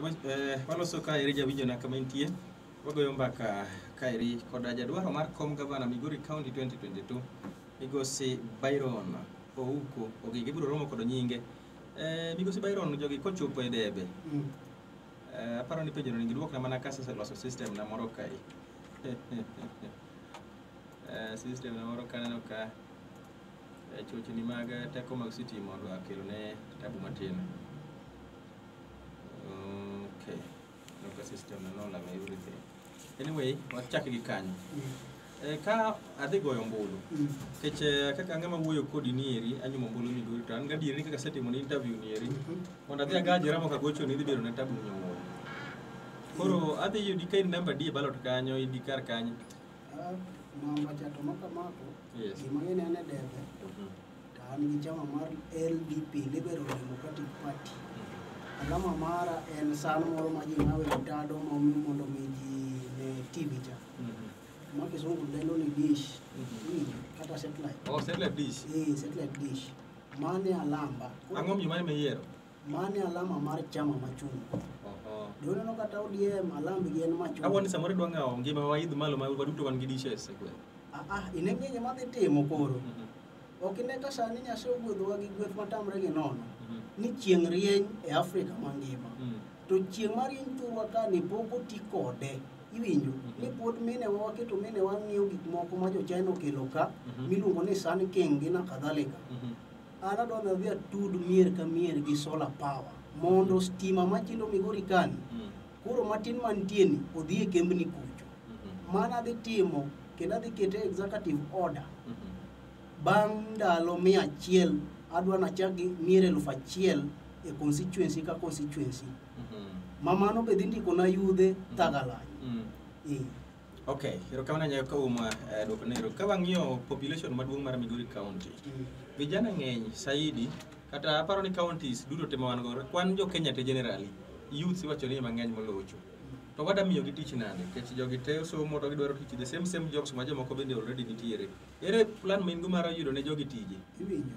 Eh, waloso ka eri jawinjona kama intie wagoyo mbaka ka eri koda jadwaro mar kom gavana migori county 2022 migosi byron ouko ogege biro romo kod nyinge eh, migosi byron jogi kochopo e debe mm. eh, aparo ni penjono ningi duokna mana kaseseloso system na moro kae eh, system na moro kaneno ka E chochni mag teko mag sitima odwa kelo ne tabu matin. Okay. Loka system na nola me everything. Anyway, wachak gi kanyo. E, ka adhi goyo ombulu kech eh, kaka ang'ama wuoyo kodi ni eri anyumo ombulu migori to an gadier ni kaka asetimo ni interview ni eri mondo adhi aga ajera mok agocho ni idhi bedo na tabu nyowuoyo koro adhi yudi ka in namba di e ballot kanyo idi kar kanyo Mama cha to maka mako Yes. gima ng'ene ane debe Mhm. to an gi chama mar LDP Liberal Democratic Party. Alama mara en san moro ma ji ng'awe gi tado ma omi mondo mi ji ne TV cha. Mhm. Ma kisungu dendo ni dish, Mhm. winjo, kata satellite. Oh, satellite dish. Eh, satellite dish. Mane alamba. Ang'o miyo mane miyiero? mane alama mar chama machungo doneno kata odm alambgi en machungo awoni samoro idwa ng'awo ngima wa idh malo ma waduto wan gi dishes e gweng' ah, ah, ine ng'enye madhi timo koro mm -hmm. ok ine ka sani nyasaye ogwedhowa gi gweth matamre gi nono mm-hmm. ni chieng' rieny e afrika mangima mm. to chieng' mar rieny thurwa ka ni pok oti kode iwinjo mm-hmm. ni pod minewa waketo minewa ng'iyo gik moko ma jochina okelo ka mm-hmm. miluongo ni sun king gi na kadhalika An adwa nadhi atud mier ka mier gi solar power mondo stima machilo Migori kani mm. koro matin mantie ni odhi e kembni kucho. Mm-hmm. Mano adhi timo kendo adhi kete executive order. Mm-hmm. Bang' ndalo mia achiel adwa nachak gi mier eluf achiel e constituency ka constituency. Mm-hmm. Ma mano be dhi ndikona yudhe Tagalany. Mm. Eh. Okay, erokamano nyayo ka umwa eh, dwoko nero. Ka wang'iyo population maduong' mar Migori County, vijana ng'eny saidi kata aparo ni counties duto te ma wan go kwan jo Kenya te generally youth iwacho ni mang'eny molocho. To wada miyo gi tich nade? Nikech jogi te osomo to gidwaro tich the same same jobs ma jomoko bende already nitiere. Ere plan ma in go mar yudo ne jogi tije? iwinjo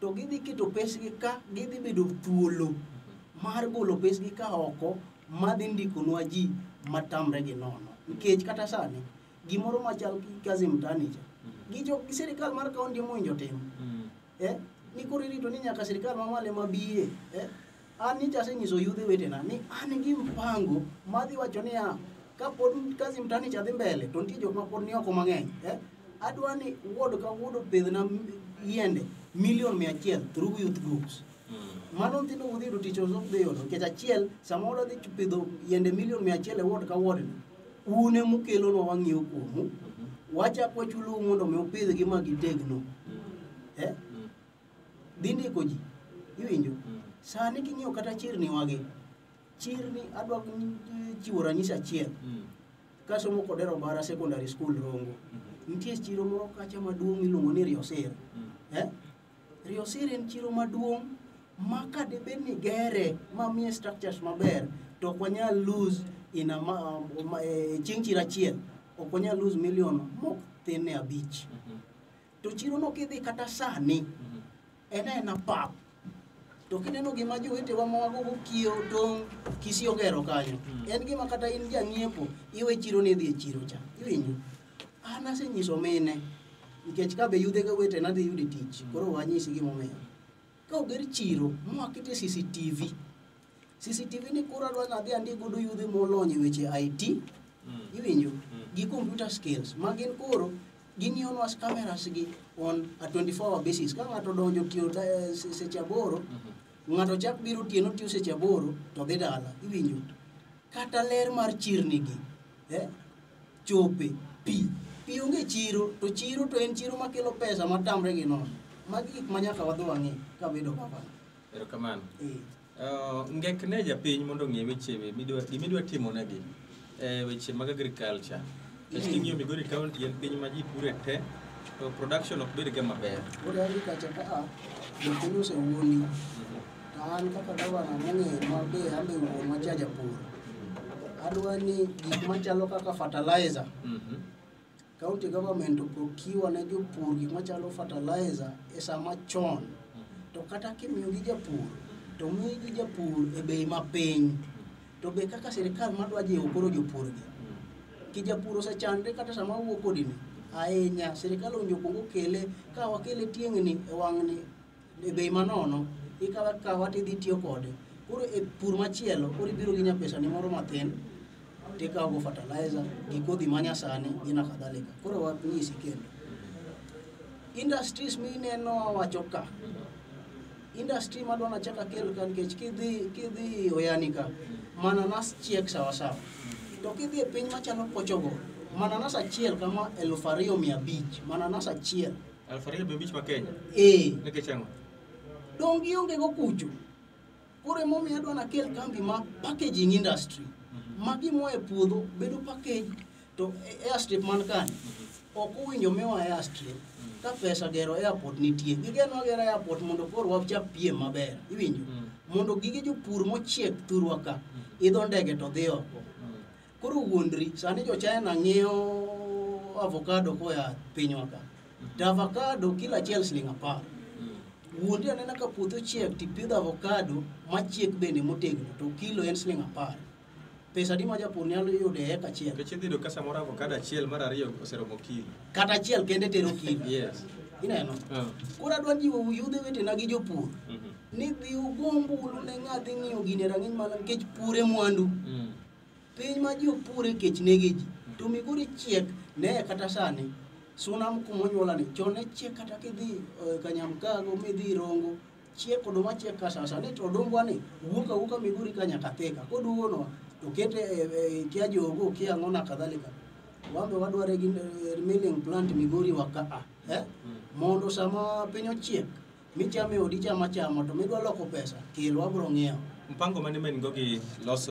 to gidhi keto pesgi ka gidhi bedo thuolo mar golo pesgi ka oko madhi ndikonwa ji matamre gi nono nikech kata sani gimoro machal gi kazi mtani cha gi jo gi sirikal mar kaunti mowinjo timo eh ni koro irito ni nyaka sirikal mamalo ema biye eh An nyicha asenyiso yudhe wetena ni an gi mpango madhi wacho niya ka pod kazi mtani cha dhi mbele to nitie jok ma pod ni oko mang'eny eh? adwa ni wuod ka wuod opidhna yiende milion mia achiel through youth groups mano nyithindo udhi yudo tich oso dhi yudo nikech achiel sama wadwa dhi pidho yiende milion mia achiel e wod ka wod ni un ema ukelonwa wang'iewo kuomu wachak wachulou mondo mi upidhgi ma gitegno eh? dhi ndiko ji iwinjo mm. sani king'iyo kata chirni wagi chirni adwa chiwo ranyisi achiel mm. kasomo kod erobara secondary school rongo mm-hmm. nitie chiro moro kacha maduong' iluongo ni riosir mm. eh? riosir en chiro maduong' ma ka debed ni gere ma miye structures maber to ok wanyal lose in a eh, chieng' chiro achiel ok wanyal lose million mok thin ne abich mm-hmm. to chirono kidhi kata sani en ena pap to kineno gima jowetewa mawago gokiewo tong' kisi ogero kanyo en gima kata in jang'iepo iwe chiro ni idhi e chiro cha iwinjo an asenyiso mine nikech ka be yudhe ga wetena dhi yude tich koro wanyisi gimomiyo ka oger chiro mwakete cctv CCTV ni koro adwa nadhi andi godo yudhe molony e weche IT mm. iwinjo mm. gi computer skills ma gin koro ging'iyonwa cameras gi on a 24 hour basis ka ng'ato donjo tiyo eh, seche aboro mm-hmm. ng'ato chak biro tieno tiyo seche aboro to dhi dala iwinjo kata ler mar chirni gi eh? chope pi pi onge chiro to chiro to en chiro makelo pesa matamre gi nono magi gik ma nyaka wadhi wang'e kabedo gavana Erokamano. Uh, ngek ne japiny mondo ong'e weche midwa- gima idwa timonegi e weche mag agriculture nikech king'iyo migori county en piny ma ji pure te to production ok bed ga maber Koro agriculture ka a jopiny osewuondi to an kaka gavana mong'eyo mabe ambe wuon macha japur adwa ni gik machalo kaka fertilizer Mhm. County government opok kiwa ne jopur gik machalo fertilizer e sama chon. To kata kimiyogi japur, to miyogi japur e bei mapiny. To be kaka sirikal madwa jiwo koro jopurgi. Ki japur osechandre kata sama owuo kodini ahinya, sirikal owinjo okwong okele, ka wakele tieng'ni e wang'ni e bei manono ikawa kawa ti dhi tiyo kode koro e pur machielo koro ibiro gi nyapesa ni moro matin tikawo go fertilizer gi kodhi ma nyasani gi na kadhalika koro wanyisi kendo industries mineno wacho ka industry madwa nachaka kel ka nikech kidhi kidhi oyani ka mananas chiek sawa sawa to kidhi e piny machalo kochogo mananas achiel kama elfu ariyo mia abich mananas achiel Aluf ariyo be mich ma Kenya? Ee. Nikech ang'o? Donge ionge go kucho. Koro emomiyo adwa nakel kambi ma packaging industry mhm. ma gimoa e puodho bedo package to e, airstrip man kani mhm. ok owinjo miwa airstrip mhm. ka pesa gero airport nitie gigeno agera airport mondo koro wachak piem maber iwinjo mondo gige jopur mochiek thurwa ka idho ndege to dhi oko Koro wuondri, sani jo China ng'iewo avocado koya pinywa ka. To avocado kilo achiel siling' apar. Wuondi anena ka puodho chiek to ipidho avocado machiek bende motegno to kilo en siling' apar. Pesa adi ma japur nyalo yudo e eka achiel? Nikech idhi yudo ka samoro avocado achiel mar ariyo oseromo kilo. Kata achiel kende tero kilo. Yes. Ineno? Ah. Koro adwa jiwo yudhe wetena gi jopur Mhm. ni dhi ugomb ulu ne ng'a dhi ng'iyo gini e rang'iny malo nikech pur e mwandu. Mm. Piny ma ji opure kech nege ji, to Migori chiek ne kata sani. Sunam kuma onyuolani, chon ne chiek kata kidhi eh, Kanyamkago midhi Rongo, chiek oduma chiek ka sasa ni to odumbwa ni wuok awuoka Migori ka nyaka Thika. Koduogonwa to kete eh, eh, kia jogo kia ang'o na kadhalika. Wambe wadware gi eh, milling plant Migori wa ka a. Eh? Mondo sama piny ochiek, michame odi chama chama to midwa loko pesa, kel wabro ng'iewo. Mpango mane ma in go gi loso